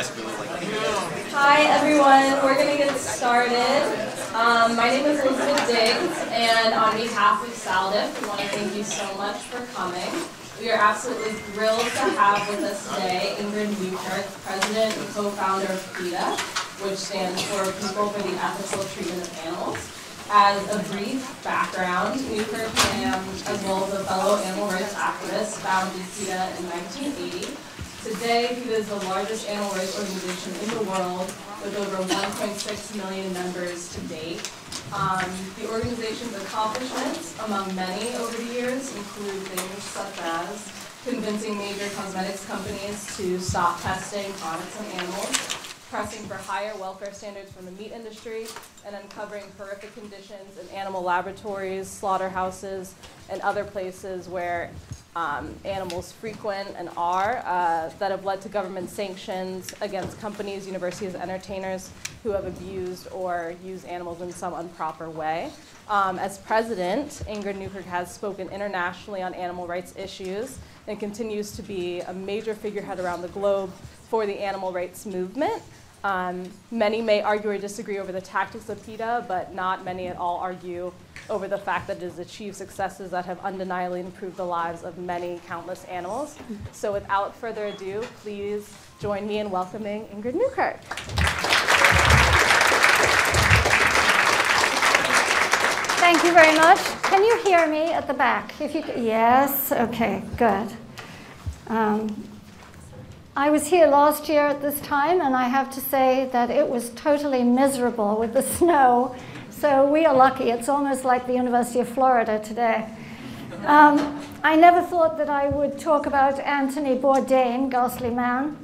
Hi everyone, we're going to get started. Um, my name is Elizabeth Diggs, and on behalf of SALDIF, we want to thank you so much for coming. We are absolutely thrilled to have with us today Ingrid Newkirk, President and co-founder of PETA, which stands for People for the Ethical Treatment of Animals. As a brief background, Newkirk, as well as a fellow animal rights activist, founded PETA in 1980 Today, PETA is the largest animal rights organization in the world with over 1.6 million members to date. Um, the organization's accomplishments, among many over the years, include things such as convincing major cosmetics companies to stop testing products on animals, pressing for higher welfare standards from the meat industry, and uncovering horrific conditions in animal laboratories, slaughterhouses, and other places where um, animals frequent and are uh, that have led to government sanctions against companies, universities, entertainers who have abused or used animals in some improper way. Um, as president, Ingrid Newkirk has spoken internationally on animal rights issues and continues to be a major figurehead around the globe for the animal rights movement. Um, many may argue or disagree over the tactics of PETA, but not many at all argue over the fact that it has achieved successes that have undeniably improved the lives of many countless animals. So without further ado, please join me in welcoming Ingrid Newkirk. Thank you very much. Can you hear me at the back? If you yes, okay, good. Um, I was here last year at this time, and I have to say that it was totally miserable with the snow. So we are lucky. It's almost like the University of Florida today. Um, I never thought that I would talk about Anthony Bourdain, ghastly man.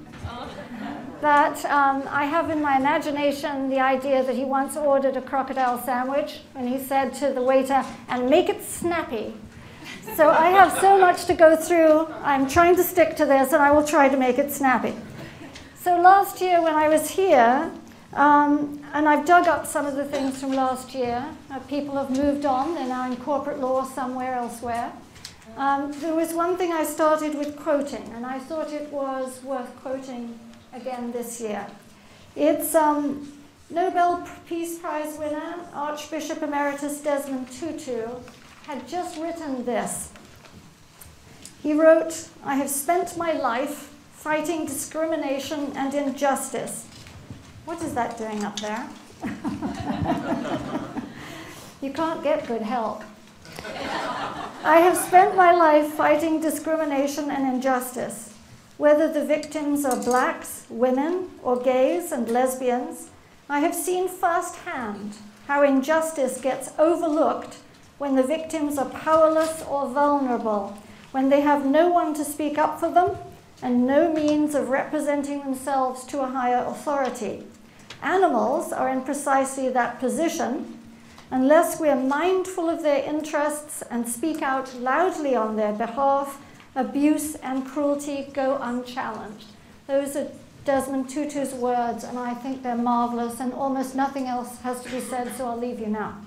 But um, I have in my imagination the idea that he once ordered a crocodile sandwich, and he said to the waiter, and make it snappy. So I have so much to go through. I'm trying to stick to this, and I will try to make it snappy. So last year when I was here, um, and I've dug up some of the things from last year. Uh, people have moved on. They're now in corporate law somewhere elsewhere. Um, there was one thing I started with quoting, and I thought it was worth quoting again this year. It's um, Nobel Peace Prize winner, Archbishop Emeritus Desmond Tutu, had just written this. He wrote, I have spent my life fighting discrimination and injustice. What is that doing up there? you can't get good help. I have spent my life fighting discrimination and injustice. Whether the victims are blacks, women, or gays and lesbians, I have seen firsthand how injustice gets overlooked when the victims are powerless or vulnerable, when they have no one to speak up for them and no means of representing themselves to a higher authority. Animals are in precisely that position. Unless we are mindful of their interests and speak out loudly on their behalf, abuse and cruelty go unchallenged. Those are Desmond Tutu's words, and I think they're marvelous, and almost nothing else has to be said, so I'll leave you now.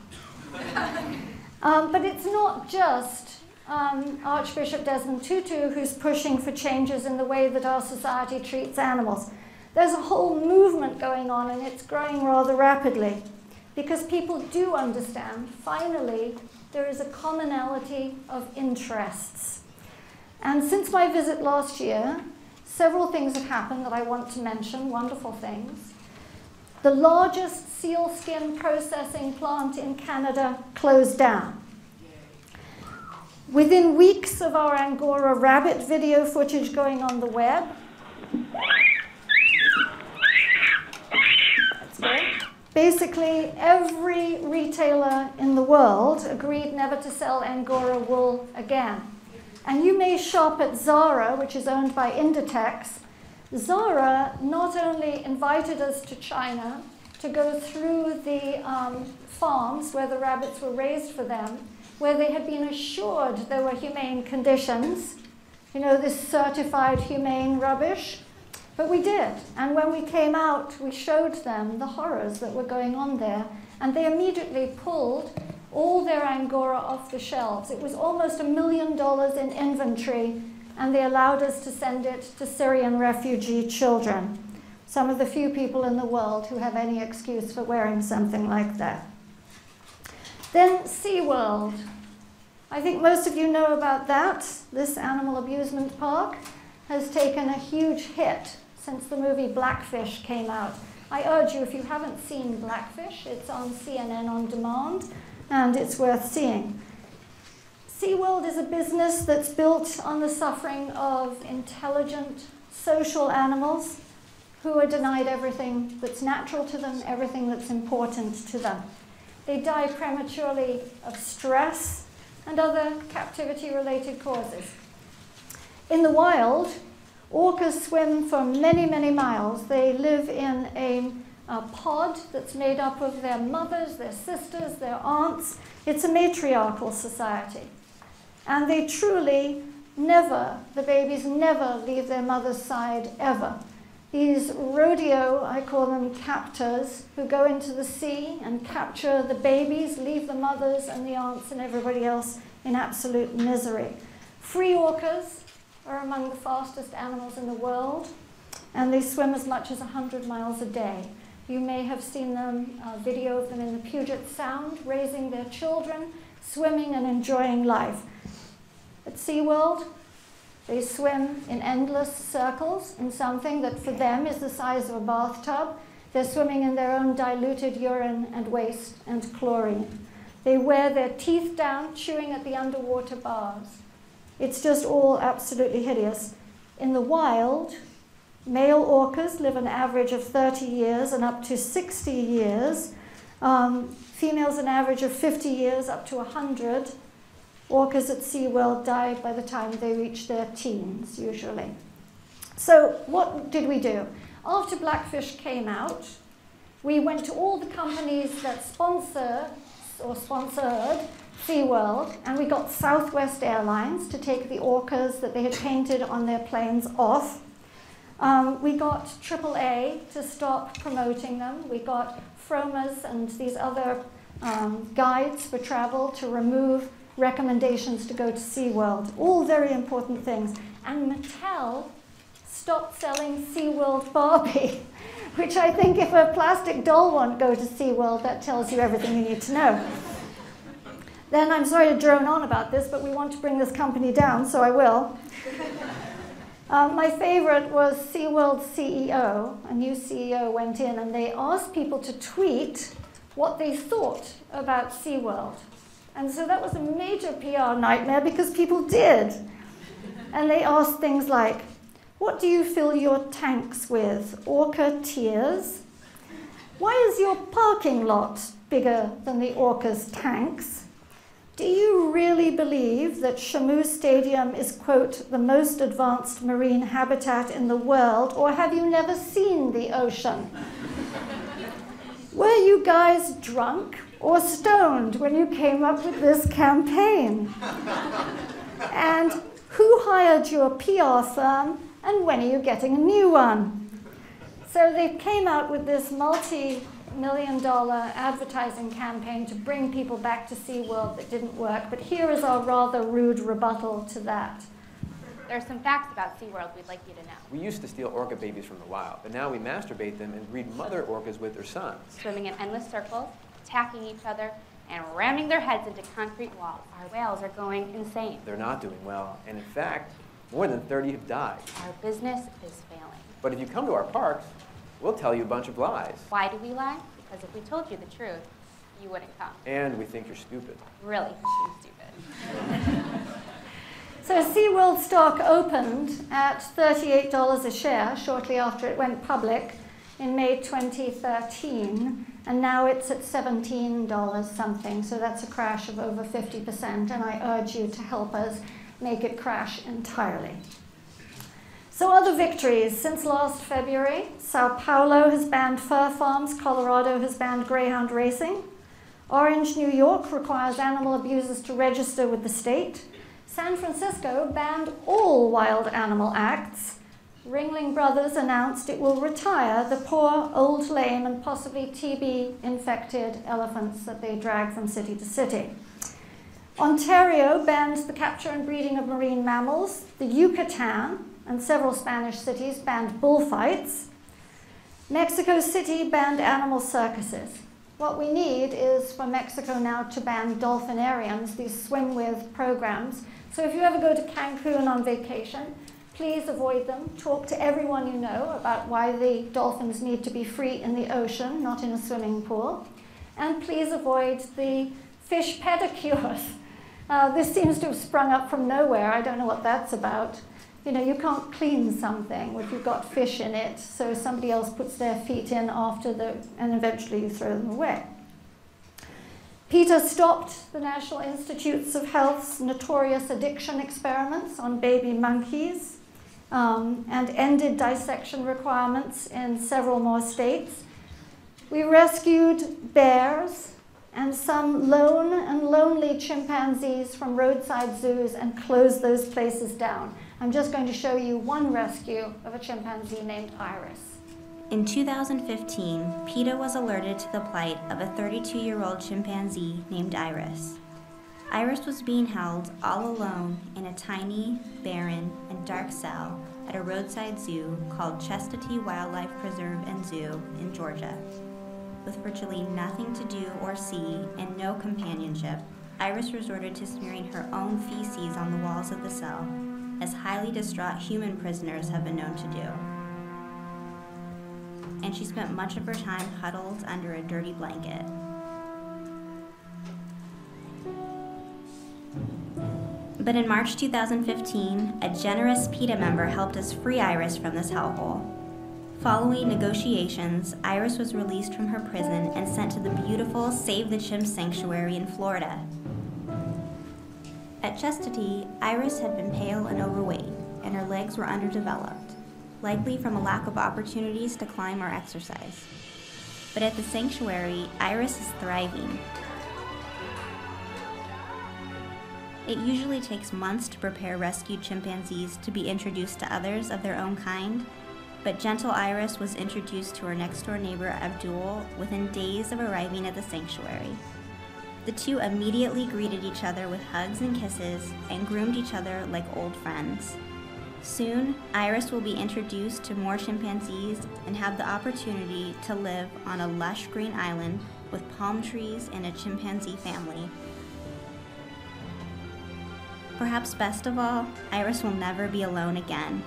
Um, but it's not just um, Archbishop Desmond Tutu who's pushing for changes in the way that our society treats animals. There's a whole movement going on, and it's growing rather rapidly because people do understand, finally, there is a commonality of interests. And since my visit last year, several things have happened that I want to mention, wonderful things. The largest seal skin processing plant in Canada closed down. Within weeks of our Angora rabbit video footage going on the web, basically every retailer in the world agreed never to sell Angora wool again. And you may shop at Zara, which is owned by Inditex, Zara not only invited us to China to go through the um, farms where the rabbits were raised for them, where they had been assured there were humane conditions, you know, this certified humane rubbish, but we did. And when we came out, we showed them the horrors that were going on there, and they immediately pulled all their Angora off the shelves. It was almost a million dollars in inventory and they allowed us to send it to Syrian refugee children. some of the few people in the world who have any excuse for wearing something like that. Then SeaWorld. I think most of you know about that. This animal amusement park has taken a huge hit since the movie Blackfish came out. I urge you, if you haven't seen Blackfish, it's on CNN on demand and it's worth seeing. SeaWorld is a business that's built on the suffering of intelligent social animals who are denied everything that's natural to them, everything that's important to them. They die prematurely of stress and other captivity related causes. In the wild, orcas swim for many, many miles. They live in a, a, pod that's made up of their mothers, their sisters, their aunts. It's a matriarchal society. And they truly never, the babies never leave their mother's side ever. These rodeo, I call them captors, who go into the sea and capture the babies, leave the mothers and the aunts and everybody else in absolute misery. Free orcas are among the fastest animals in the world, and they swim as much as 100 miles a day. You may have seen them, a video of them in the Puget Sound, raising their children, swimming and enjoying life. At SeaWorld, they swim in endless circles in something that for them is the size of a bathtub. They're swimming in their own diluted urine and waste and chlorine. They wear their teeth down, chewing at the underwater bars. It's just all absolutely hideous. In the wild, male orcas live an average of 30 years and up to 60 years. Um, females an average of 50 years up to 100. Orcas at SeaWorld die by the time they reach their teens, usually. So what did we do? After Blackfish came out, we went to all the companies that sponsor or sponsored SeaWorld, and we got Southwest Airlines to take the orcas that they had painted on their planes off. Um, we got AAA to stop promoting them. We got Frommer's and these other um, guides for travel to remove recommendations to go to SeaWorld. All very important things. And Mattel stopped selling SeaWorld Barbie, which I think if a plastic doll won't go to SeaWorld, that tells you everything you need to know. then I'm sorry to drone on about this, but we want to bring this company down, so I will. Um, my favorite was SeaWorld CEO. A new CEO went in and they asked people to tweet what they thought about SeaWorld. And so that was a major PR nightmare because people did. And they asked things like, what do you fill your tanks with? Orca tears? Why is your parking lot bigger than the orca's tanks? Do you really believe that Shamu Stadium is, quote, the most advanced marine habitat in the world, or have you never seen the ocean? Were you guys drunk or stoned when you came up with this campaign? and who hired your PR firm and when are you getting a new one? So they came out with this multi million dollar advertising campaign to bring people back to SeaWorld that didn't work. But here is our rather rude rebuttal to that. There are some facts about SeaWorld we'd like you to know. We used to steal orca babies from the wild, but now we masturbate them and breed mother orcas with their sons. Swimming in endless circles, attacking each other, and ramming their heads into concrete walls. Our whales are going insane. They're not doing well, and in fact, more than 30 have died. Our business is failing. But if you come to our parks, we'll tell you a bunch of lies. Why do we lie? Because if we told you the truth, you wouldn't come. And we think you're stupid. Really, you're stupid. so SeaWorld stock opened at $38 a share shortly after it went public in May 2013 and now it's at $17 something, so that's a crash of over 50%, and I urge you to help us make it crash entirely. So other victories. Since last February, Sao Paulo has banned fur farms, Colorado has banned greyhound racing, Orange, New York requires animal abusers to register with the state, San Francisco banned all wild animal acts, Ringling Brothers announced it will retire the poor, old, lame, and possibly TB infected elephants that they drag from city to city. Ontario bans the capture and breeding of marine mammals. The Yucatan and several Spanish cities banned bullfights. Mexico City banned animal circuses. What we need is for Mexico now to ban dolphinariums, these swim with programs. So if you ever go to Cancun on vacation, please avoid them. Talk to everyone you know about why the dolphins need to be free in the ocean, not in a swimming pool. And please avoid the fish pedicures. Uh, this seems to have sprung up from nowhere. I don't know what that's about. You know, you can't clean something if you've got fish in it, so somebody else puts their feet in after the, and eventually you throw them away. PETA stopped the National Institutes of Health's notorious addiction experiments on baby monkeys um, and ended dissection requirements in several more states. We rescued bears and some lone and lonely chimpanzees from roadside zoos and closed those places down. I'm just going to show you one rescue of a chimpanzee named Iris. In 2015, PETA was alerted to the plight of a 32 year old chimpanzee named Iris. Iris was being held all alone in a tiny, barren, and dark cell at a roadside zoo called Chestatee Wildlife Preserve and Zoo in Georgia. With virtually nothing to do or see and no companionship, Iris resorted to smearing her own feces on the walls of the cell as highly distraught human prisoners have been known to do. And she spent much of her time huddled under a dirty blanket. But in March 2015, a generous PETA member helped us free Iris from this hellhole. Following negotiations, Iris was released from her prison and sent to the beautiful Save the Chimps Sanctuary in Florida, at Chestatee, Iris had been pale and overweight, and her legs were underdeveloped, likely from a lack of opportunities to climb or exercise. But at the sanctuary, Iris is thriving. It usually takes months to prepare rescued chimpanzees to be introduced to others of their own kind, but gentle Iris was introduced to her next door neighbor Abdul within days of arriving at the sanctuary. The two immediately greeted each other with hugs and kisses and groomed each other like old friends. Soon, Iris will be introduced to more chimpanzees and have the opportunity to live on a lush green island with palm trees and a chimpanzee family. Perhaps best of all, Iris will never be alone again.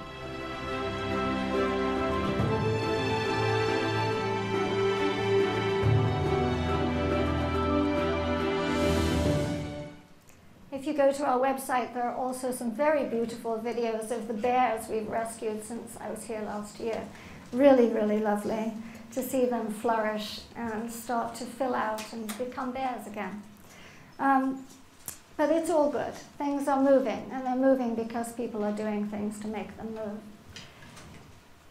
If you go to our website, there are also some very beautiful videos of the bears we've rescued since I was here last year. Really, really lovely to see them flourish and start to fill out and become bears again. Um, but it's all good. Things are moving, and they're moving because people are doing things to make them move.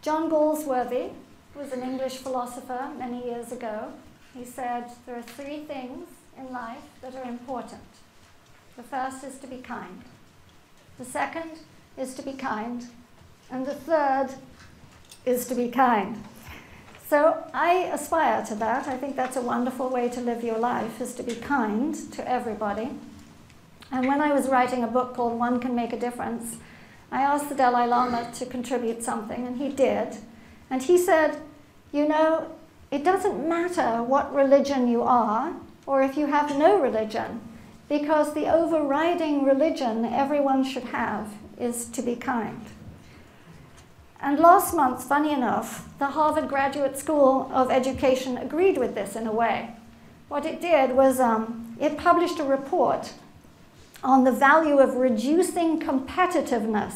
John Galsworthy was an English philosopher many years ago. He said there are three things in life that are important the first is to be kind. The second is to be kind. And the third is to be kind. So I aspire to that. I think that's a wonderful way to live your life, is to be kind to everybody. And when I was writing a book called One Can Make a Difference, I asked the Dalai Lama to contribute something, and he did. And he said, You know, it doesn't matter what religion you are, or if you have no religion because the overriding religion everyone should have is to be kind. And last month, funny enough, the Harvard Graduate School of Education agreed with this in a way. What it did was um, it published a report on the value of reducing competitiveness.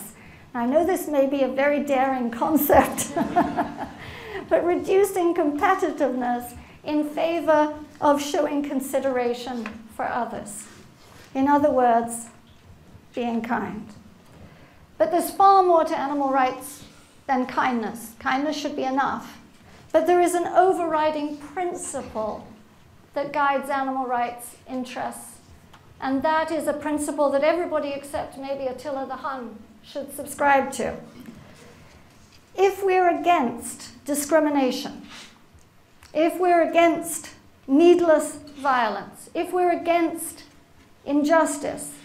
I know this may be a very daring concept, but reducing competitiveness in favor of showing consideration for others. In other words, being kind. But there's far more to animal rights than kindness. Kindness should be enough. But there is an overriding principle that guides animal rights interests. And that is a principle that everybody except maybe Attila the Hun should subscribe to. If we're against discrimination, if we're against needless violence, if we're against injustice,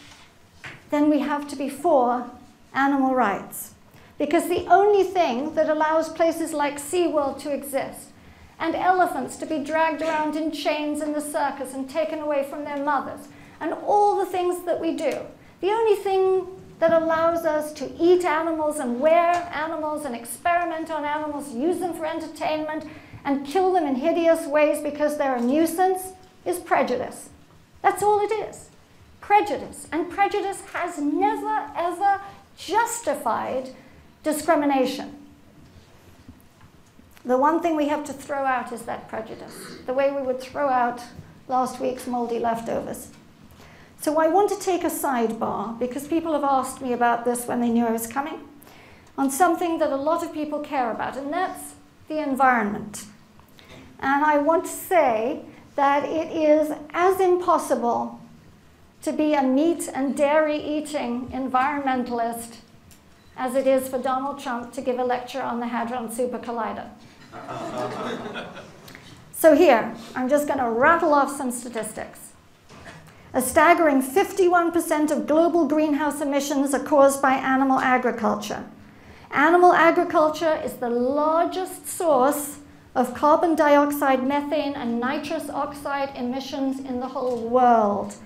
then we have to be for animal rights. because the only thing that allows places like SeaWorld to exist and elephants to be dragged around in chains in the circus and taken away from their mothers, and all the things that we do. The only thing that allows us to eat animals and wear animals and experiment on animals, use them for entertainment, and kill them in hideous ways because they're a nuisance is prejudice. That's all it is. Prejudice. And prejudice has never, ever justified discrimination. The one thing we have to throw out is that prejudice, the way we would throw out last week's moldy leftovers. So I want to take a sidebar because people have asked me about this when they knew I was coming on something that a lot of people care about, and that's the environment. And I want to say that it is as impossible to be a meat and dairy eating environmentalist as it is for Donald Trump to give a lecture on the Hadron Super Collider. so here, I'm just going to rattle off some statistics. A staggering 51% of global greenhouse emissions are caused by animal agriculture. Animal agriculture is the largest source of carbon dioxide, methane, and nitrous oxide emissions in the whole world.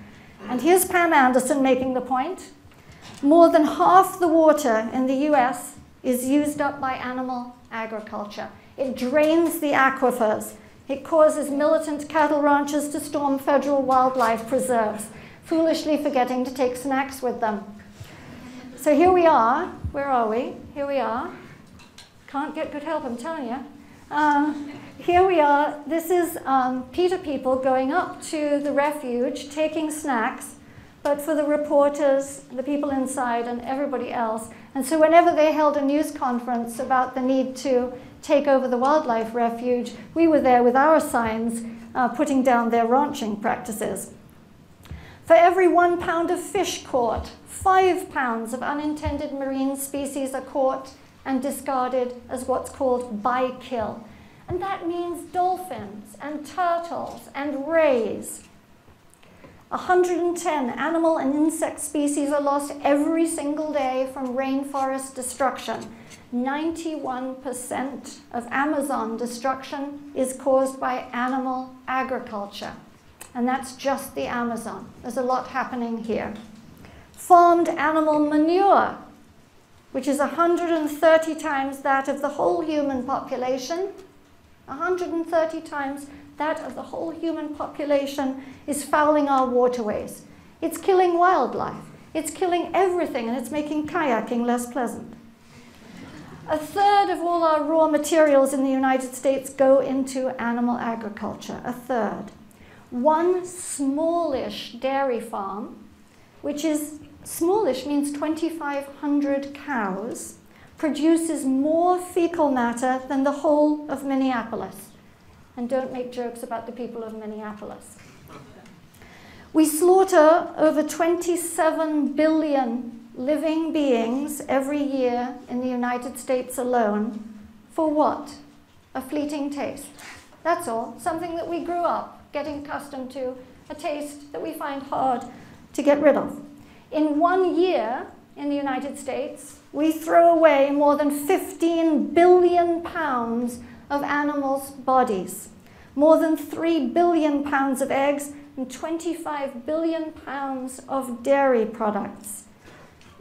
And here's Pam Anderson making the point. More than half the water in the US is used up by animal agriculture. It drains the aquifers. It causes militant cattle ranchers to storm federal wildlife preserves, foolishly forgetting to take snacks with them. So here we are. Where are we? Here we are. Can't get good help, I'm telling you. Um, here we are. This is um, PETA people going up to the refuge, taking snacks, but for the reporters, the people inside, and everybody else. And so whenever they held a news conference about the need to take over the wildlife refuge, we were there with our signs uh, putting down their ranching practices. For every one pound of fish caught, five pounds of unintended marine species are caught and discarded as what's called by-kill. And that means dolphins and turtles and rays. 110 animal and insect species are lost every single day from rainforest destruction. 91% of Amazon destruction is caused by animal agriculture. And that's just the Amazon. There's a lot happening here. Farmed animal manure, which is 130 times that of the whole human population. 130 times that of the whole human population is fouling our waterways. It's killing wildlife. It's killing everything, and it's making kayaking less pleasant. A third of all our raw materials in the United States go into animal agriculture, a third. One smallish dairy farm, which is smallish means 2,500 cows, produces more fecal matter than the whole of Minneapolis. And don't make jokes about the people of Minneapolis. We slaughter over 27 billion living beings every year in the United States alone. For what? A fleeting taste. That's all. Something that we grew up getting accustomed to, a taste that we find hard to get rid of. In one year in the United States, we throw away more than 15 billion pounds of animals' bodies, more than 3 billion pounds of eggs, and 25 billion pounds of dairy products.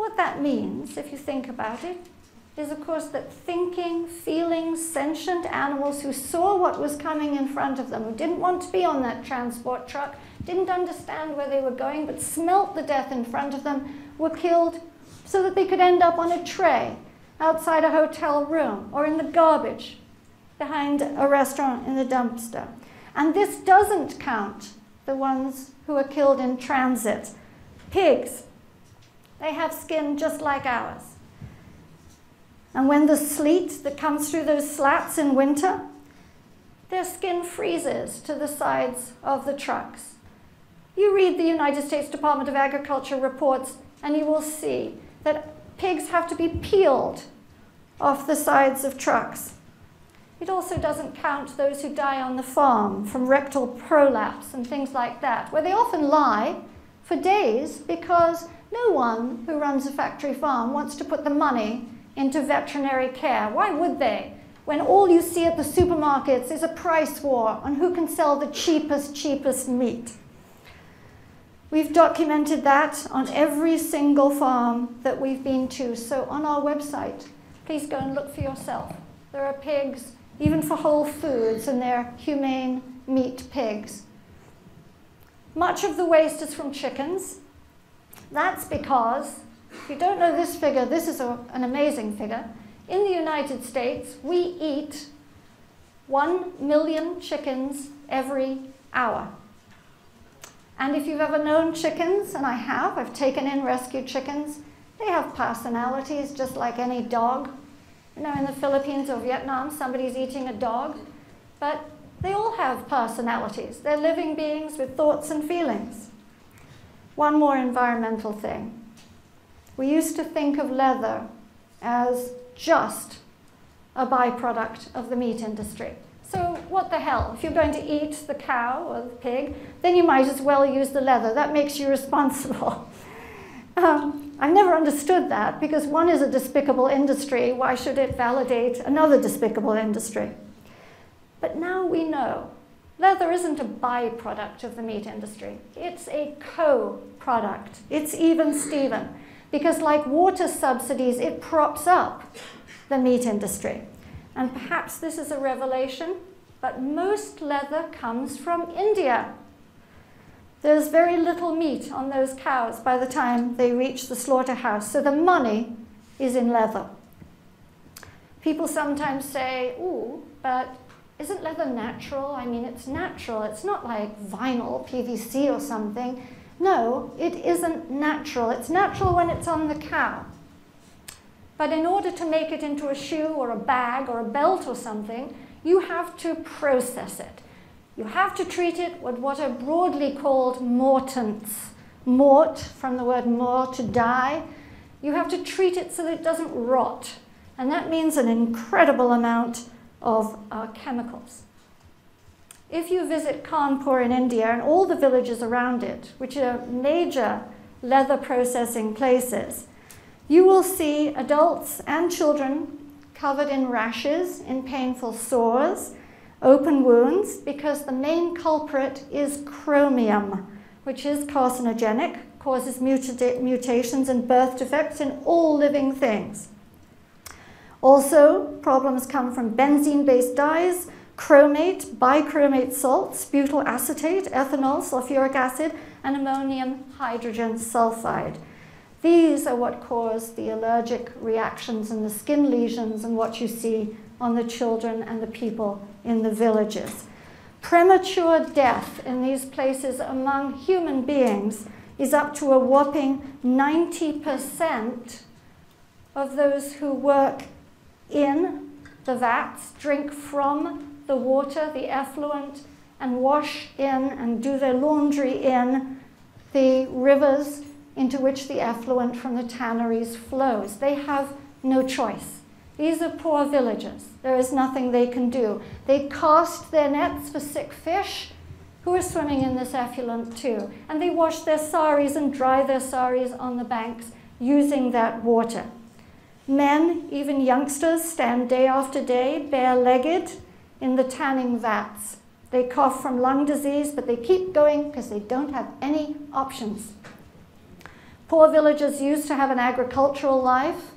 What that means, if you think about it, is of course that thinking, feeling, sentient animals who saw what was coming in front of them, who didn't want to be on that transport truck, didn't understand where they were going, but smelt the death in front of them, were killed so that they could end up on a tray outside a hotel room or in the garbage behind a restaurant in the dumpster. And this doesn't count the ones who are killed in transit. Pigs, they have skin just like ours. And when the sleet that comes through those slats in winter, their skin freezes to the sides of the trucks. You read the United States Department of Agriculture reports, and you will see that pigs have to be peeled off the sides of trucks. It also doesn't count those who die on the farm from rectal prolapse and things like that, where they often lie for days because no one who runs a factory farm wants to put the money into veterinary care. Why would they? When all you see at the supermarkets is a price war on who can sell the cheapest, cheapest meat. We've documented that on every single farm that we've been to. So on our website, please go and look for yourself. There are pigs, even for Whole Foods, and they're humane meat pigs. Much of the waste is from chickens. That's because, if you don't know this figure, this is a, an amazing figure. In the United States, we eat 1 million chickens every hour. And if you've ever known chickens, and I have, I've taken in rescued chickens, they have personalities just like any dog. You know, in the Philippines or Vietnam, somebody's eating a dog, but they all have personalities. They're living beings with thoughts and feelings. One more environmental thing. We used to think of leather as just a byproduct of the meat industry. So what the hell? If you're going to eat the cow or the pig, then you might as well use the leather. That makes you responsible. um, I've never understood that because one is a despicable industry. Why should it validate another despicable industry? But now we know leather isn't a byproduct of the meat industry. It's a co-product. It's even Steven. Because like water subsidies, it props up the meat industry. And perhaps this is a revelation, but most leather comes from India. There's very little meat on those cows by the time they reach the slaughterhouse, so the money is in leather. People sometimes say, ooh, but isn't leather natural? I mean, it's natural. It's not like vinyl, PVC or something. No, it isn't natural. It's natural when it's on the cow. But in order to make it into a shoe or a bag or a belt or something, you have to process it. You have to treat it with what are broadly called mordants. Mort, from the word more, to die. You have to treat it so that it doesn't rot. And that means an incredible amount of uh, chemicals. If you visit Kanpur in India and all the villages around it, which are major leather processing places, you will see adults and children covered in rashes, in painful sores, open wounds, because the main culprit is chromium, which is carcinogenic, causes muta mutations and birth defects in all living things. Also, problems come from benzene-based dyes, chromate, bichromate salts, butyl acetate, ethanol, sulfuric acid, and ammonium hydrogen sulfide. These are what cause the allergic reactions and the skin lesions and what you see on the children and the people in the villages. Premature death in these places among human beings is up to a whopping 90% of those who work in the vats, drink from the water, the effluent, and wash in and do their laundry in the rivers into which the effluent from the tanneries flows. They have no choice. These are poor villagers. There is nothing they can do. They cast their nets for sick fish who are swimming in this effluent too. And they wash their saris and dry their saris on the banks using that water. Men, even youngsters, stand day after day bare-legged in the tanning vats. They cough from lung disease, but they keep going because they don't have any options. Poor villagers used to have an agricultural life.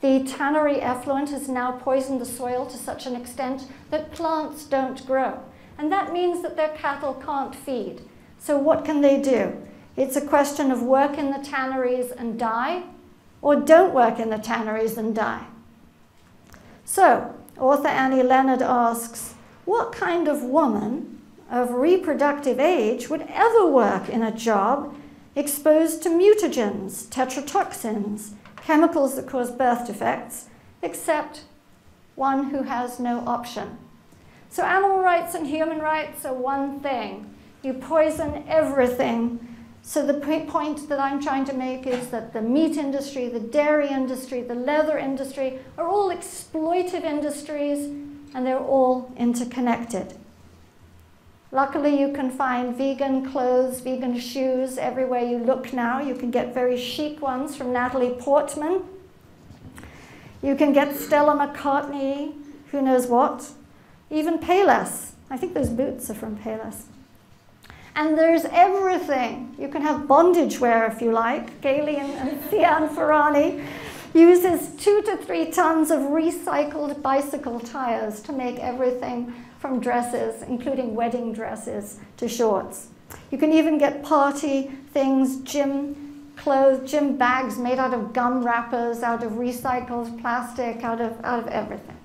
The tannery effluent has now poisoned the soil to such an extent that plants don't grow. And that means that their cattle can't feed. So what can they do? It's a question of work in the tanneries and die, or don't work in the tanneries and die. So, author Annie Leonard asks, what kind of woman of reproductive age would ever work in a job exposed to mutagens, tetrodotoxins, chemicals that cause birth defects, except one who has no option? So animal rights and human rights are one thing. You poison everything so the point that I'm trying to make is that the meat industry, the dairy industry, the leather industry are all exploitive industries and they're all interconnected. Luckily, you can find vegan clothes, vegan shoes everywhere you look now. You can get very chic ones from Natalie Portman. You can get Stella McCartney, who knows what, even Payless. I think those boots are from Payless. And there's everything. You can have bondage wear if you like. Gailey and, Thian Ferrani uses two to three tons of recycled bicycle tires to make everything from dresses, including wedding dresses, to shorts. You can even get party things, gym clothes, gym bags made out of gum wrappers, out of recycled plastic, out of, out of everything.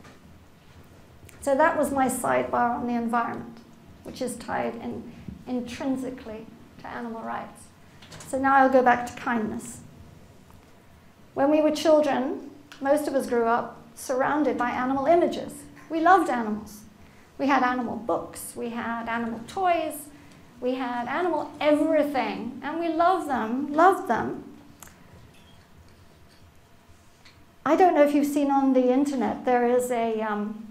So that was my sidebar on the environment, which is tied in intrinsically to animal rights. So now I'll go back to kindness. When we were children, most of us grew up surrounded by animal images. We loved animals. We had animal books, we had animal toys, we had animal everything, and we loved them, loved them. I don't know if you've seen on the internet, there is a, um,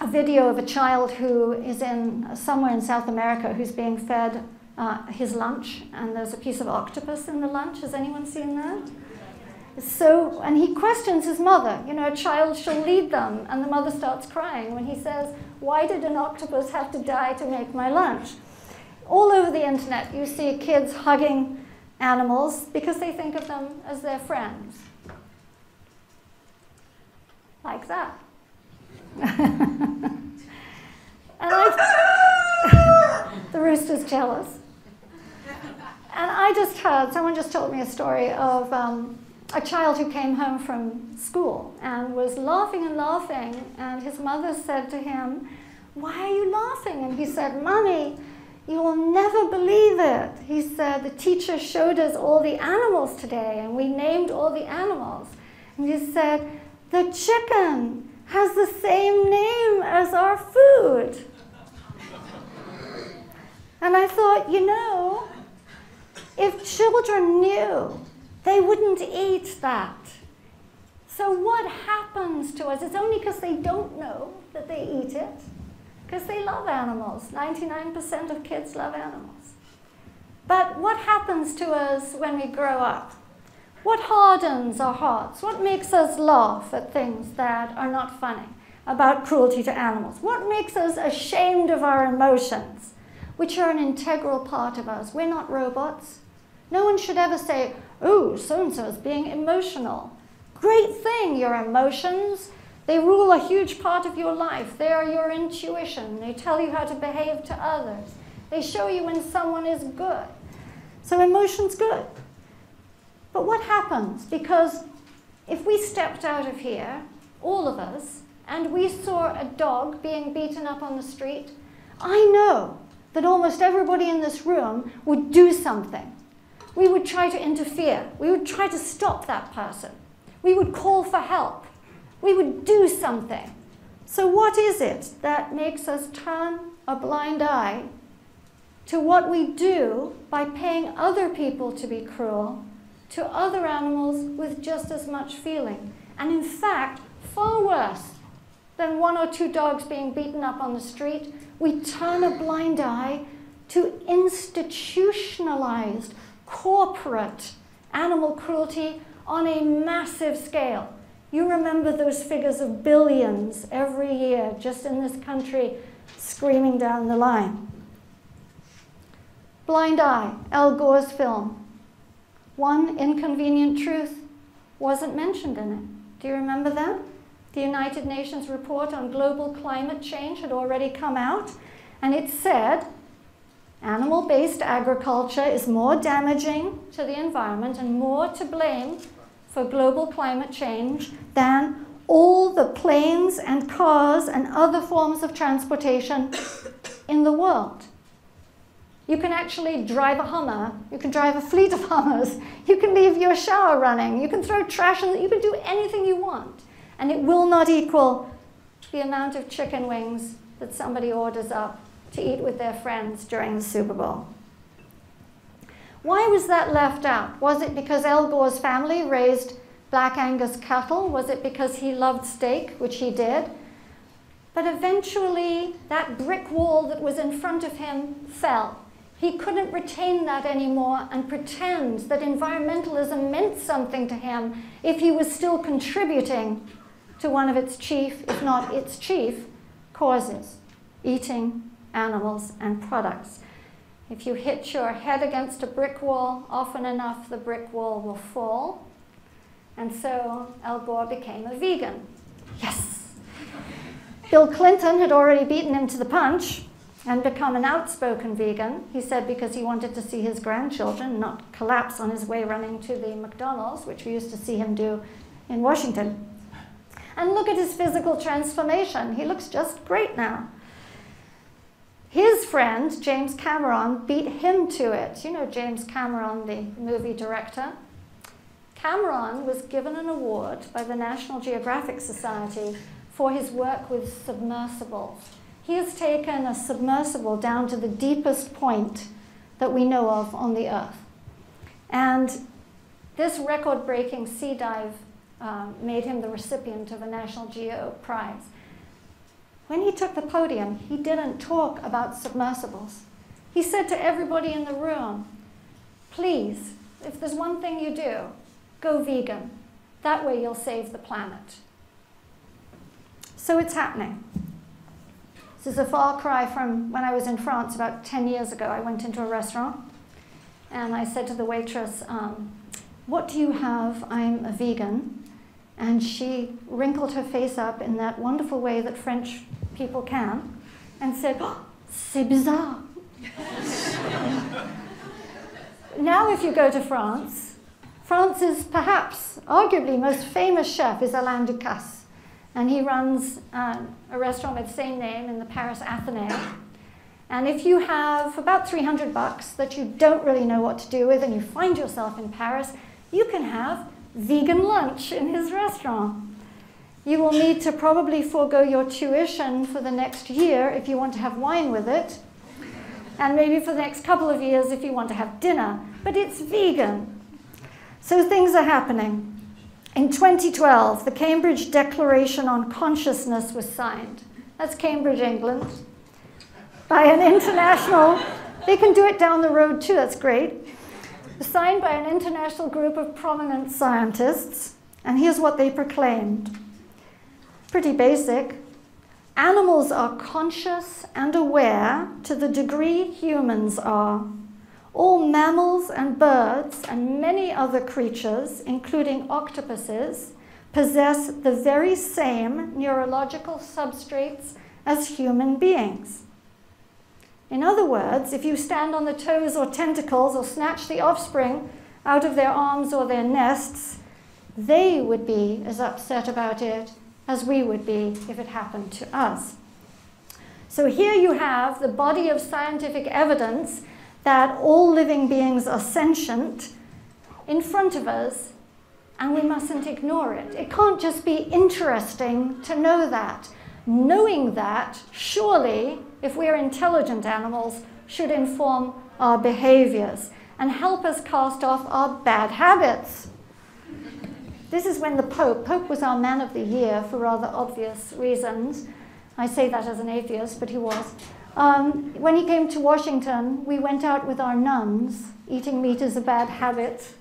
a video of a child who is in somewhere in South America who's being fed uh, his lunch, and there's a piece of octopus in the lunch. Has anyone seen that? So, and he questions his mother. You know, a child shall lead them, and the mother starts crying when he says, "Why did an octopus have to die to make my lunch?" All over the internet, you see kids hugging animals because they think of them as their friends, like that. And I, the rooster's jealous. And I just heard, someone just told me a story of um, a child who came home from school and was laughing and laughing, and his mother said to him, Why are you laughing? And he said, Mommy, you will never believe it. He said, The teacher showed us all the animals today, and we named all the animals. And he said, The chicken has the same name as our food. And I thought, you know, if children knew, they wouldn't eat that. So what happens to us? It's only because they don't know that they eat it, because they love animals. 99% of kids love animals. But what happens to us when we grow up? What hardens our hearts? What makes us laugh at things that are not funny about cruelty to animals? What makes us ashamed of our emotions, which are an integral part of us? We're not robots. No one should ever say, oh, so and so is being emotional. Great thing, your emotions. They rule a huge part of your life. They are your intuition. They tell you how to behave to others. They show you when someone is good. So emotion's good. But what happens? Because if we stepped out of here, all of us, and we saw a dog being beaten up on the street, I know that almost everybody in this room would do something. We would try to interfere. We would try to stop that person. We would call for help. We would do something. So, what is it that makes us turn a blind eye to what we do by paying other people to be cruel to other animals with just as much feeling. And in fact, far worse than one or two dogs being beaten up on the street, we turn a blind eye to institutionalized, corporate animal cruelty on a massive scale. You remember those figures of billions every year just in this country screaming down the line. Blind Eye, Al Gore's film, one inconvenient truth wasn't mentioned in it. Do you remember that? The United Nations report on global climate change had already come out, and it said animal based agriculture is more damaging to the environment and more to blame for global climate change than all the planes and cars and other forms of transportation in the world. You can actually drive a Hummer. You can drive a fleet of Hummers. You can leave your shower running. You can throw trash in. You can do anything you want. And it will not equal the amount of chicken wings that somebody orders up to eat with their friends during the Super Bowl. Why was that left out? Was it because Al Gore's family raised black Angus cattle? Was it because he loved steak, which he did? But eventually, that brick wall that was in front of him fell. He couldn't retain that anymore and pretend that environmentalism meant something to him if he was still contributing to one of its chief, if not its chief, causes eating animals and products. If you hit your head against a brick wall often enough, the brick wall will fall. And so Al Gore became a vegan. Yes! Bill Clinton had already beaten him to the punch and become an outspoken vegan. He said because he wanted to see his grandchildren not collapse on his way running to the McDonald's, which we used to see him do in Washington. And look at his physical transformation. He looks just great now. His friend, James Cameron, beat him to it. You know James Cameron, the movie director. Cameron was given an award by the National Geographic Society for his work with submersibles. He has taken a submersible down to the deepest point that we know of on the Earth. And this record breaking sea dive um, made him the recipient of a National Geo Prize. When he took the podium, he didn't talk about submersibles. He said to everybody in the room, please, if there's one thing you do, go vegan. That way you'll save the planet. So it's happening. This is a far cry from when I was in France about 10 years ago. I went into a restaurant and I said to the waitress, um, What do you have? I'm a vegan. And she wrinkled her face up in that wonderful way that French people can and said, oh, C'est bizarre. now, if you go to France, France's perhaps arguably most famous chef is Alain Ducasse. And he runs um, a restaurant with the same name in the Plaza Athénée. And if you have about 300 bucks that you don't really know what to do with and you find yourself in Paris, you can have vegan lunch in his restaurant. You will need to probably forego your tuition for the next year if you want to have wine with it, and maybe for the next couple of years if you want to have dinner, but it's vegan. So things are happening. In 2012, the Cambridge Declaration on Consciousness was signed. That's Cambridge, England, by an international, they can do it down the road too, that's great signed by an international group of prominent scientists, and here's what they proclaimed. Pretty basic. Animals are conscious and aware to the degree humans are. All mammals and birds and many other creatures, including octopuses, possess the very same neurological substrates as human beings. In other words, if you stand on the toes or tentacles or snatch the offspring out of their arms or their nests, they would be as upset about it as we would be if it happened to us. So here you have the body of scientific evidence that all living beings are sentient in front of us, and we mustn't ignore it. It can't just be interesting to know that. Knowing that, surely if we are intelligent animals, should inform our behaviors and help us cast off our bad habits. This is when the Pope, Pope was our man of the year for rather obvious reasons. I say that as an atheist, but he was. Um, when he came to Washington, we went out with our nuns. Eating meat is a bad habit,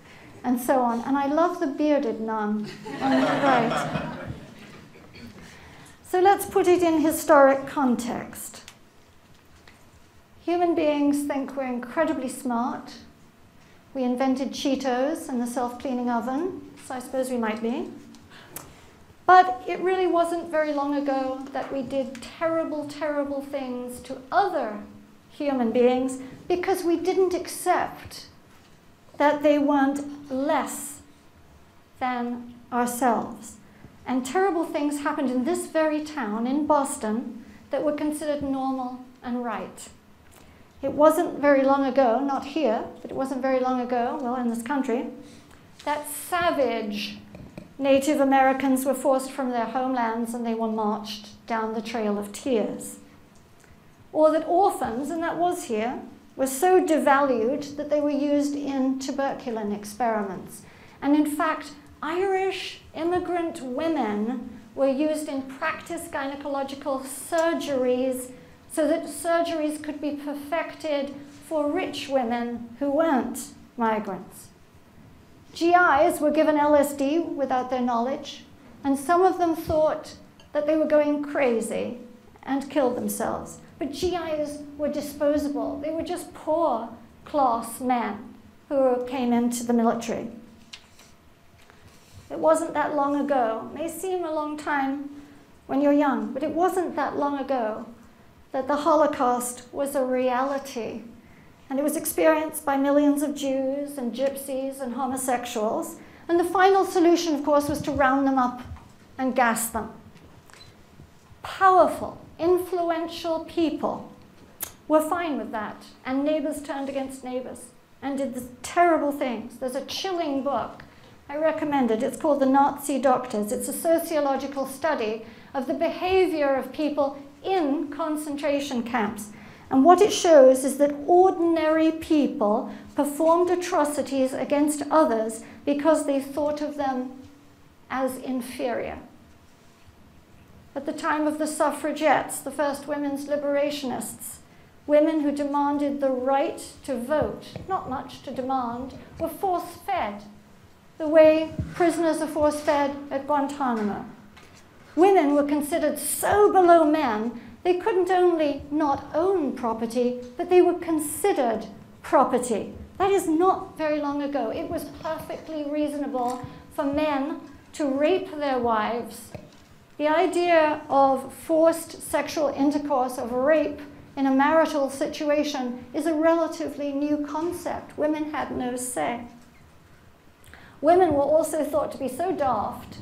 and so on. And I love the bearded nun on the right. So let's put it in historic context. Human beings think we're incredibly smart. We invented Cheetos and the self-cleaning oven, so I suppose we might be. But it really wasn't very long ago that we did terrible, terrible things to other human beings because we didn't accept that they weren't less than ourselves. And terrible things happened in this very town, in Boston, that were considered normal and right. It wasn't very long ago, not here, but it wasn't very long ago, well, in this country, that savage Native Americans were forced from their homelands and they were marched down the Trail of Tears. Or that orphans, and that was here, were so devalued that they were used in tuberculin experiments. And in fact, Irish immigrant women were used in practice gynecological surgeries so that surgeries could be perfected for rich women who weren't migrants. GIs were given LSD without their knowledge, and some of them thought that they were going crazy and killed themselves. But GIs were disposable. They were just poor class men who came into the military. It wasn't that long ago. It may seem a long time when you're young, but it wasn't that long ago that the Holocaust was a reality. And it was experienced by millions of Jews and gypsies and homosexuals. And the final solution, of course, was to round them up and gas them. Powerful, influential people were fine with that, and neighbors turned against neighbors and did the terrible things. There's a chilling book. I recommend it. It's called The Nazi Doctors. It's a sociological study of the behavior of people in concentration camps. And what it shows is that ordinary people performed atrocities against others because they thought of them as inferior. At the time of the suffragettes, the first women's liberationists, women who demanded the right to vote, not much to demand, were force fed, the way prisoners are force fed at Guantanamo. Women were considered so below men they couldn't only not own property, but they were considered property. That is not very long ago. It was perfectly reasonable for men to rape their wives. The idea of forced sexual intercourse, of rape in a marital situation, is a relatively new concept. Women had no say. Women were also thought to be so daft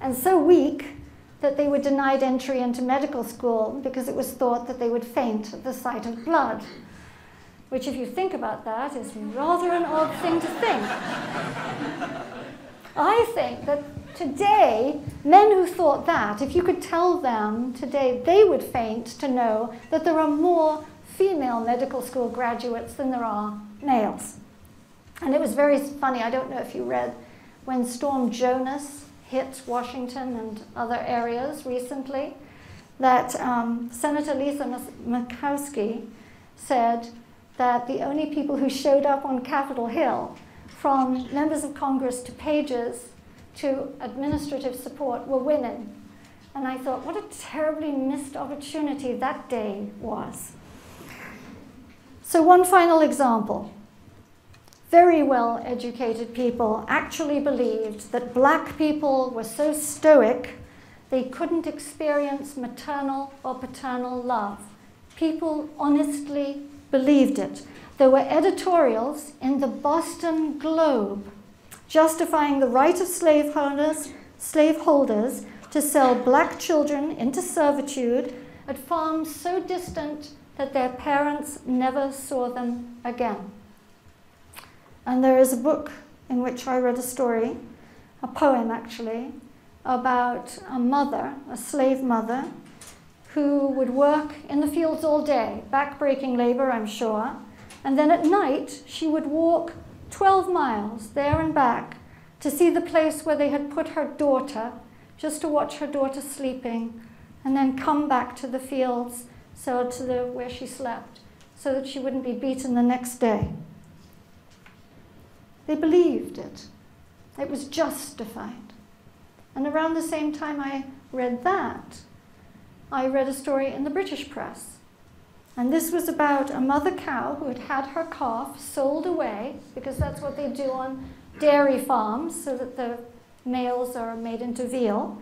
and so weak that they were denied entry into medical school because it was thought that they would faint at the sight of blood. Which, if you think about that, is rather an odd thing to think. I think that today, men who thought that, if you could tell them today, they would faint to know that there are more female medical school graduates than there are males. And it was very funny, I don't know if you read, when Storm Jonas hit Washington and other areas recently, that um, Senator Lisa Murkowski said that the only people who showed up on Capitol Hill, from members of Congress to pages to administrative support, were women. And I thought, what a terribly missed opportunity that day was. So, one final example very well educated people actually believed that black people were so stoic they couldn't experience maternal or paternal love. People honestly believed it. There were editorials in the Boston Globe justifying the right of slaveholders, slaveholders to sell black children into servitude at farms so distant that their parents never saw them again. And there is a book in which I read a story, a poem actually, about a mother, a slave mother, who would work in the fields all day, backbreaking labor, I'm sure. And then at night, she would walk 12 miles there and back to see the place where they had put her daughter, just to watch her daughter sleeping, and then come back to the fields, so to the where she slept, so that she wouldn't be beaten the next day. They believed it. It was justified. And around the same time I read that, I read a story in the British press. And this was about a mother cow who had had her calf sold away, because that's what they do on dairy farms, so that the males are made into veal.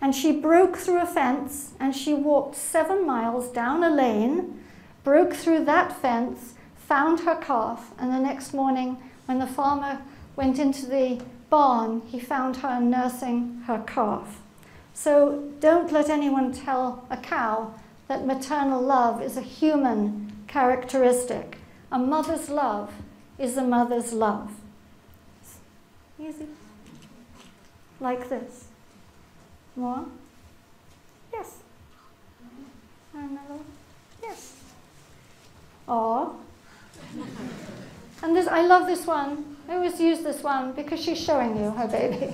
And she broke through a fence and she walked seven miles down a lane, broke through that fence, found her calf, and the next morning when the farmer went into the barn, he found her nursing her calf. So don't let anyone tell a cow that maternal love is a human characteristic. A mother's love is a mother's love. Easy. Like this. More? Yes. Another? Yes. Or and this, I love this one. I always use this one because she's showing you her baby.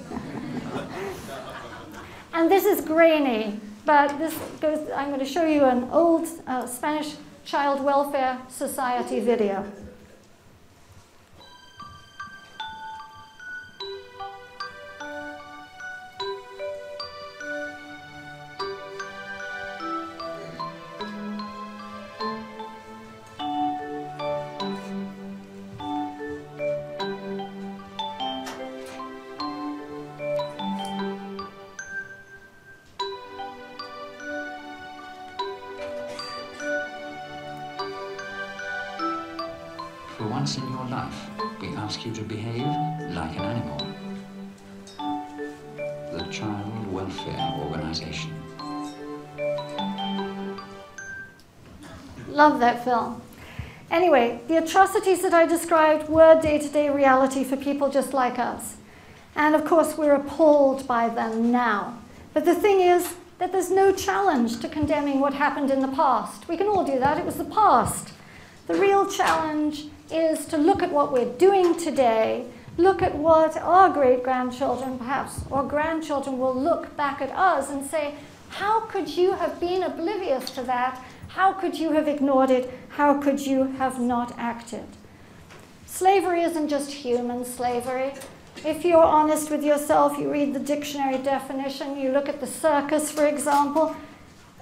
and this is grainy, but this goes, I'm going to show you an old uh, Spanish Child Welfare Society video. Film. Anyway, the atrocities that I described were day to day reality for people just like us. And of course, we're appalled by them now. But the thing is that there's no challenge to condemning what happened in the past. We can all do that, it was the past. The real challenge is to look at what we're doing today, look at what our great grandchildren, perhaps, or grandchildren will look back at us and say, How could you have been oblivious to that? How could you have ignored it? How could you have not acted? Slavery isn't just human slavery. If you're honest with yourself, you read the dictionary definition, you look at the circus, for example,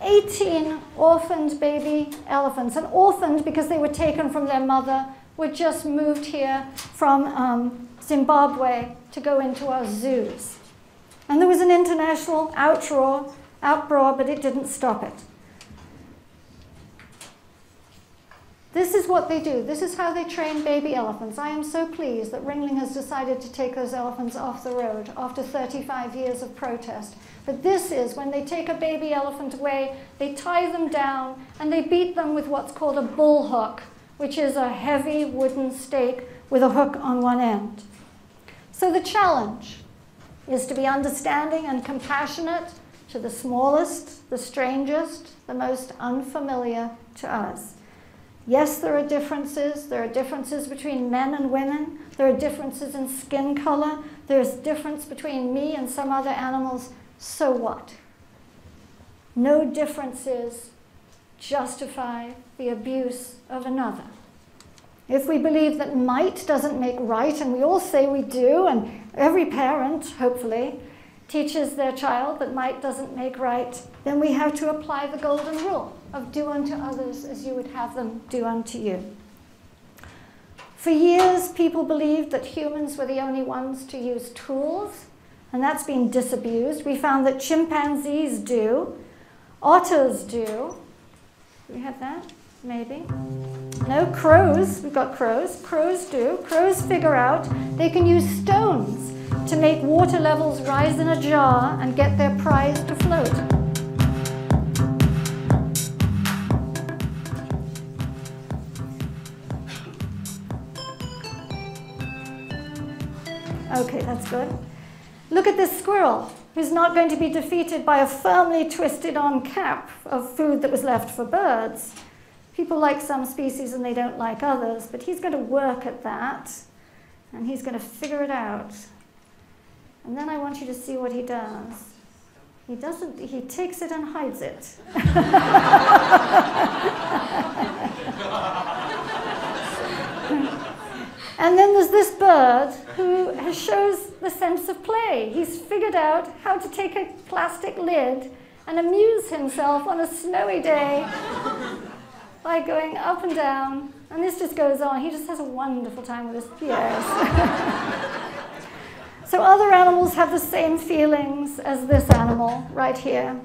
18 orphaned baby elephants, and orphaned because they were taken from their mother, were just moved here from um, Zimbabwe to go into our zoos. And there was an international outroar, outroar, but it didn't stop it. This is what they do. This is how they train baby elephants. I am so pleased that Ringling has decided to take those elephants off the road after 35 years of protest. But this is when they take a baby elephant away, they tie them down and they beat them with what's called a bull hook, which is a heavy wooden stake with a hook on one end. So the challenge is to be understanding and compassionate to the smallest, the strangest, the most unfamiliar to us. Yes, there are differences. There are differences between men and women. There are differences in skin color. There's difference between me and some other animals. So what? No differences justify the abuse of another. If we believe that might doesn't make right, and we all say we do, and every parent, hopefully, teaches their child that might doesn't make right, then we have to apply the golden rule of do unto others as you would have them do unto you. For years, people believed that humans were the only ones to use tools, and that's been disabused. We found that chimpanzees do, otters do. Do we have that? Maybe. No, crows. We've got crows. Crows do. Crows figure out they can use stones to make water levels rise in a jar and get their prize to float. Okay, that's good. Look at this squirrel, who's not going to be defeated by a firmly twisted on cap of food that was left for birds. People like some species and they don't like others, but he's going to work at that, and he's going to figure it out. And then I want you to see what he does. He doesn't, he takes it and hides it. And then there's this bird who shows the sense of play. He's figured out how to take a plastic lid and amuse himself on a snowy day by going up and down. And this just goes on. He just has a wonderful time with his peers. so other animals have the same feelings as this animal right here,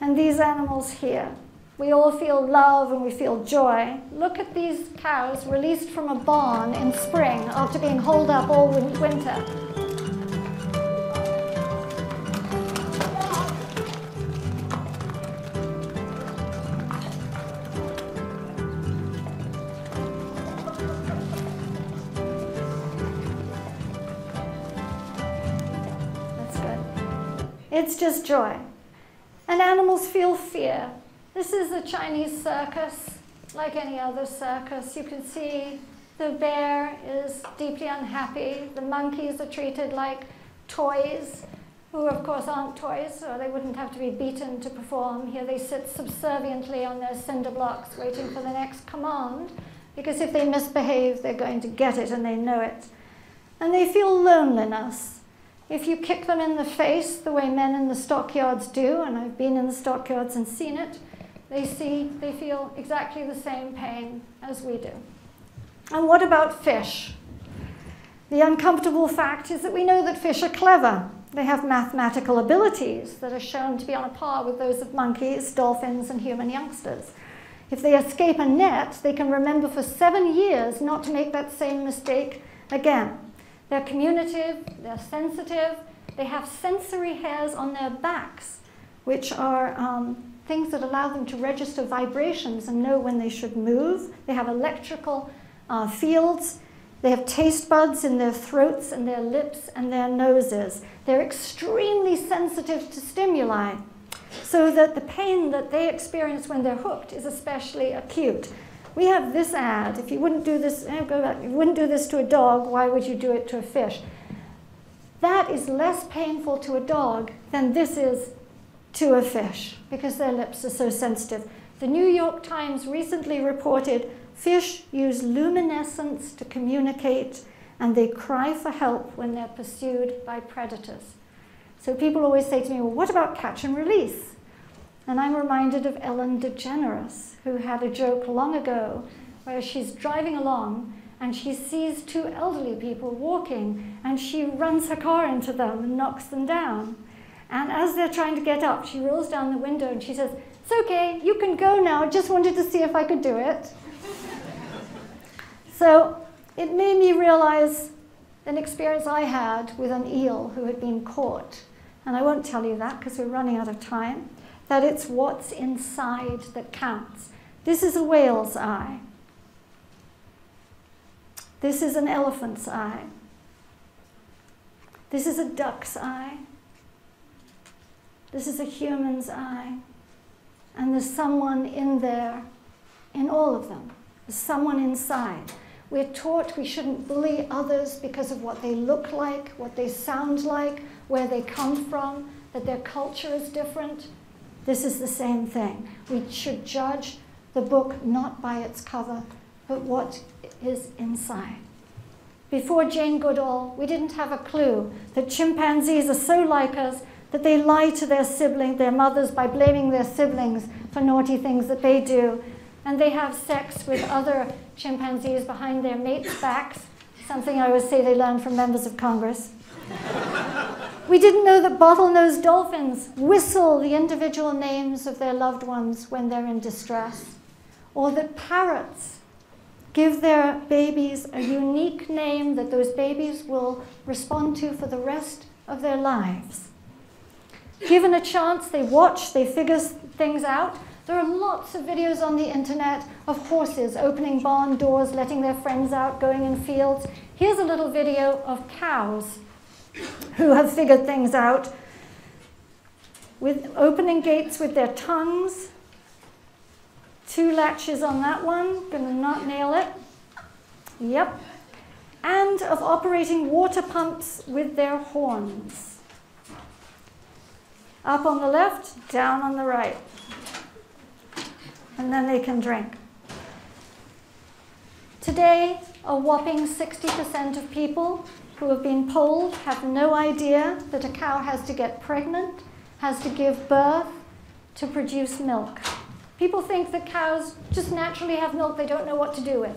and these animals here. We all feel love and we feel joy. Look at these cows released from a barn in spring after being holed up all winter. That's good. It's just joy. And animals feel fear. This is a Chinese circus, like any other circus. You can see the bear is deeply unhappy. The monkeys are treated like toys, who of course aren't toys, so they wouldn't have to be beaten to perform. Here they sit subserviently on their cinder blocks, waiting for the next command, because if they misbehave, they're going to get it and they know it. And they feel loneliness. If you kick them in the face the way men in the stockyards do, and I've been in the stockyards and seen it, they see, they feel exactly the same pain as we do. And what about fish? The uncomfortable fact is that we know that fish are clever. They have mathematical abilities that are shown to be on a par with those of monkeys, dolphins, and human youngsters. If they escape a net, they can remember for seven years not to make that same mistake again. They're communicative, they're sensitive, they have sensory hairs on their backs, which are um, things that allow them to register vibrations and know when they should move. They have electrical uh, fields. They have taste buds in their throats and their lips and their noses. They're extremely sensitive to stimuli, so that the pain that they experience when they're hooked is especially acute. We have this ad. If you wouldn't do this, eh, go back. If you wouldn't do this to a dog, why would you do it to a fish? That is less painful to a dog than this is to a fish because their lips are so sensitive. The New York Times recently reported fish use luminescence to communicate and they cry for help when they're pursued by predators. So people always say to me, well, what about catch and release? And I'm reminded of Ellen DeGeneres, who had a joke long ago where she's driving along and she sees two elderly people walking and she runs her car into them and knocks them down. And as they're trying to get up, she rolls down the window and she says, It's okay, you can go now. I just wanted to see if I could do it. so it made me realize an experience I had with an eel who had been caught. And I won't tell you that because we're running out of time. That it's what's inside that counts. This is a whale's eye. This is an elephant's eye. This is a duck's eye. This is a human's eye. And there's someone in there, in all of them. There's someone inside. We're taught we shouldn't bully others because of what they look like, what they sound like, where they come from, that their culture is different. This is the same thing. We should judge the book not by its cover, but what is inside. Before Jane Goodall, we didn't have a clue that chimpanzees are so like us that they lie to their siblings, their mothers, by blaming their siblings for naughty things that they do. And they have sex with other chimpanzees behind their mates' backs, something I always say they learn from members of Congress. we didn't know that bottlenose dolphins whistle the individual names of their loved ones when they're in distress, or that parrots give their babies a unique name that those babies will respond to for the rest of their lives. Given a chance, they watch, they figure things out. There are lots of videos on the internet of horses opening barn doors, letting their friends out, going in fields. Here's a little video of cows who have figured things out with opening gates with their tongues. Two latches on that one, gonna not nail it. Yep. And of operating water pumps with their horns. Up on the left, down on the right. And then they can drink. Today, a whopping 60% of people who have been polled have no idea that a cow has to get pregnant, has to give birth to produce milk. People think that cows just naturally have milk they don't know what to do with.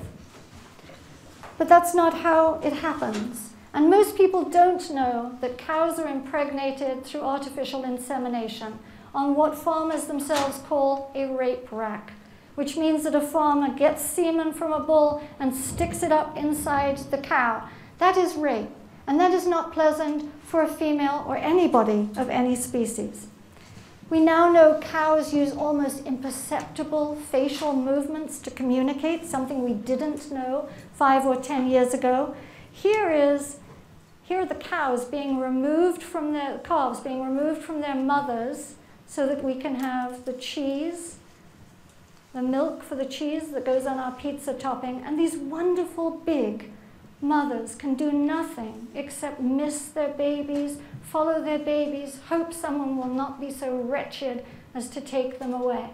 But that's not how it happens. And most people don't know that cows are impregnated through artificial insemination on what farmers themselves call a rape rack, which means that a farmer gets semen from a bull and sticks it up inside the cow. That is rape, and that is not pleasant for a female or anybody of any species. We now know cows use almost imperceptible facial movements to communicate, something we didn't know five or ten years ago. Here is here are the cows being removed from their calves being removed from their mothers so that we can have the cheese, the milk for the cheese that goes on our pizza topping, and these wonderful big mothers can do nothing except miss their babies, follow their babies, hope someone will not be so wretched as to take them away.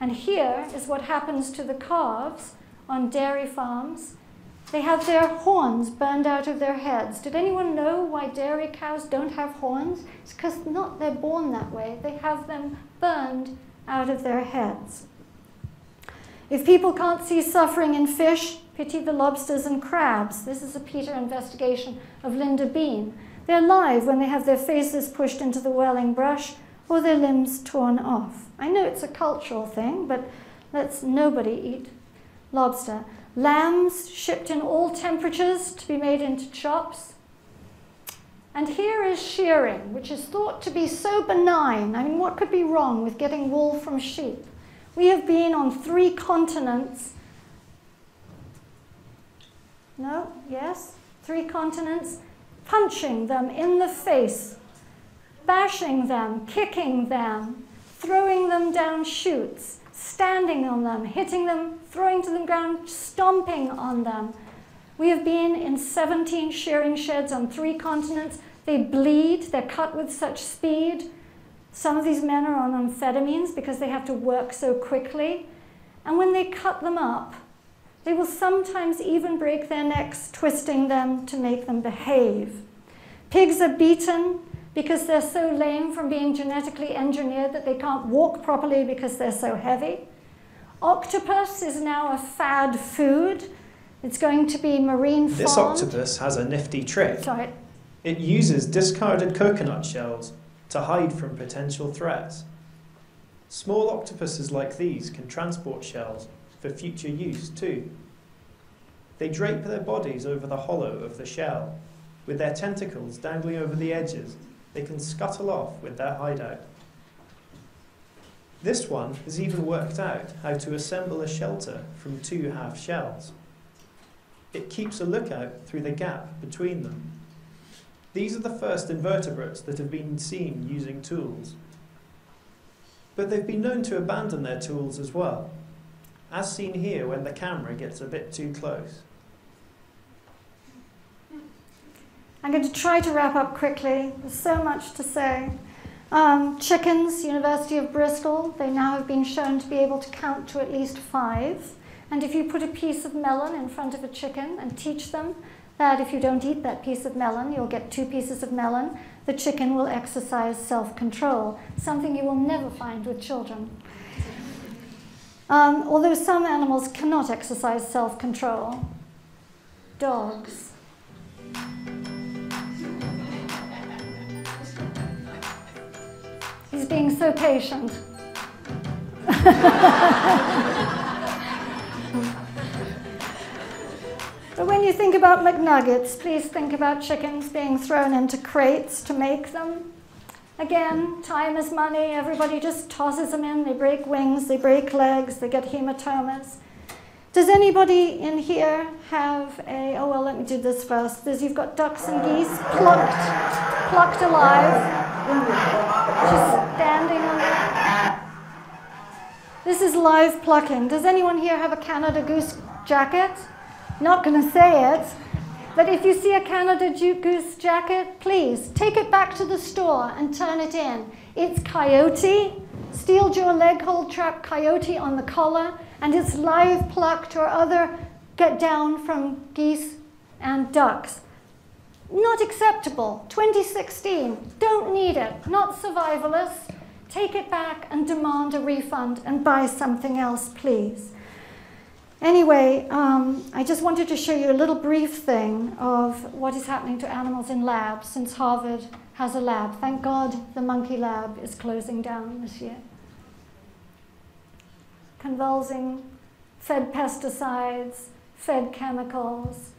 And here is what happens to the calves on dairy farms. They have their horns burned out of their heads. Did anyone know why dairy cows don't have horns? It's because not they're born that way. They have them burned out of their heads. If people can't see suffering in fish, pity the lobsters and crabs. This is a PETA investigation of Linda Bean. They're alive when they have their faces pushed into the whirling brush or their limbs torn off. I know it's a cultural thing, but Let's nobody eat lobster. Lambs shipped in all temperatures to be made into chops. And here is shearing, which is thought to be so benign. I mean, what could be wrong with getting wool from sheep? We have been on three continents. No? Yes? Three continents. Punching them in the face, bashing them, kicking them, throwing them down chutes, standing on them, hitting them, throwing to the ground, stomping on them. We have been in 17 shearing sheds on three continents. They bleed, they're cut with such speed. Some of these men are on amphetamines because they have to work so quickly. And when they cut them up, they will sometimes even break their necks, twisting them to make them behave. Pigs are beaten because they're so lame from being genetically engineered that they can't walk properly because they're so heavy. Octopus is now a fad food. It's going to be marine farmed. This octopus has a nifty trick. Sorry. It uses discarded coconut shells to hide from potential threats. Small octopuses like these can transport shells for future use too. They drape their bodies over the hollow of the shell. With their tentacles dangling over the edges, they can scuttle off with their hideout. This one has even worked out how to assemble a shelter from two half shells. It keeps a lookout through the gap between them. These are the first invertebrates that have been seen using tools. But they've been known to abandon their tools as well, as seen here when the camera gets a bit too close. I'm going to try to wrap up quickly. There's so much to say. Um, chickens, University of Bristol, they now have been shown to be able to count to at least five. And if you put a piece of melon in front of a chicken and teach them that if you don't eat that piece of melon, you'll get two pieces of melon, the chicken will exercise self control, something you will never find with children. Um, although some animals cannot exercise self control, dogs. He's being so patient. but when you think about McNuggets, please think about chickens being thrown into crates to make them. Again, time is money. Everybody just tosses them in. They break wings, they break legs, they get hematomas. Does anybody in here have a, oh well, let me do this first. There's, you've got ducks and geese plucked, plucked alive. Just standing on. This is live plucking. Does anyone here have a Canada Goose jacket? Not going to say it. But if you see a Canada Goose jacket, please take it back to the store and turn it in. It's coyote, steel jaw leg hold trap coyote on the collar, and it's live plucked or other get down from geese and ducks. Not acceptable. 2016. Don't need it. Not survivalist. Take it back and demand a refund and buy something else, please. Anyway, um, I just wanted to show you a little brief thing of what is happening to animals in labs since Harvard has a lab. Thank God the monkey lab is closing down this year. Convulsing, fed pesticides, fed chemicals,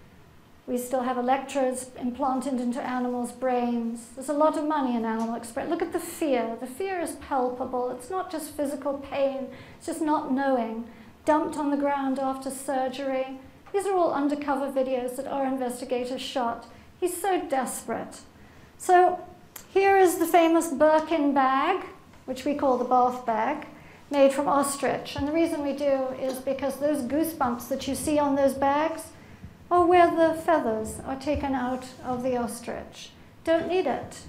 we still have electrodes implanted into animals' brains. There's a lot of money in animal experiments. Look at the fear. The fear is palpable. It's not just physical pain, it's just not knowing. Dumped on the ground after surgery. These are all undercover videos that our investigators shot. He's so desperate. So here is the famous Birkin bag, which we call the bath bag, made from ostrich. And the reason we do is because those goosebumps that you see on those bags, or where the feathers are taken out of the ostrich. Don't need it.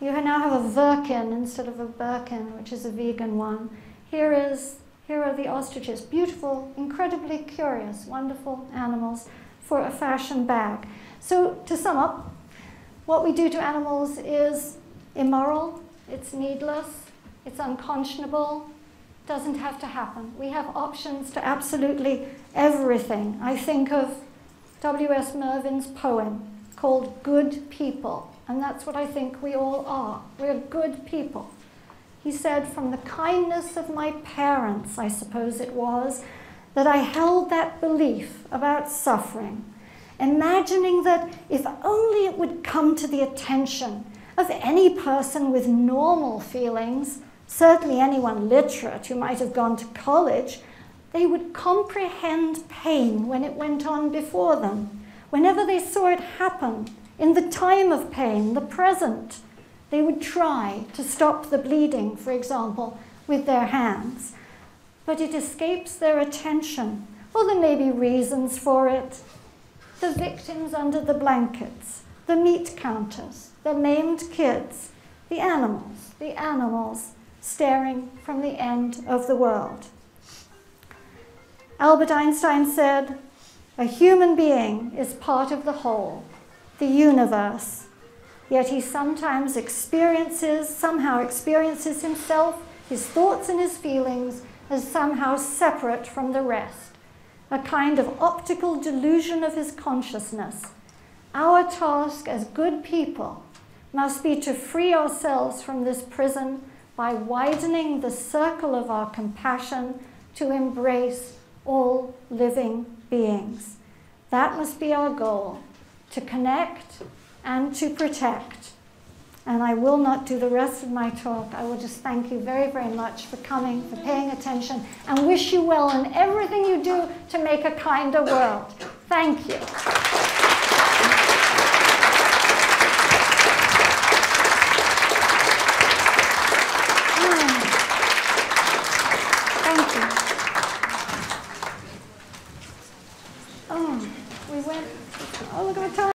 You now have a Virkin instead of a Birkin, which is a vegan one. Here is here are the ostriches, beautiful, incredibly curious, wonderful animals for a fashion bag. So to sum up, what we do to animals is immoral, it's needless, it's unconscionable, doesn't have to happen. We have options to absolutely everything. I think of W.S. Merwin's poem called Good People. And that's what I think we all are. We're good people. He said, From the kindness of my parents, I suppose it was, that I held that belief about suffering, imagining that if only it would come to the attention of any person with normal feelings, certainly anyone literate who might have gone to college, they would comprehend pain when it went on before them. Whenever they saw it happen, in the time of pain, the present, they would try to stop the bleeding, for example, with their hands. But it escapes their attention, or there may be reasons for it. The victims under the blankets, the meat counters, the maimed kids, the animals, the animals staring from the end of the world. Albert Einstein said, A human being is part of the whole, the universe. Yet he sometimes experiences, somehow experiences himself, his thoughts and his feelings as somehow separate from the rest, a kind of optical delusion of his consciousness. Our task as good people must be to free ourselves from this prison by widening the circle of our compassion to embrace all living beings. That must be our goal to connect and to protect. And I will not do the rest of my talk. I will just thank you very, very much for coming, for paying attention, and wish you well in everything you do to make a kinder world. Thank you.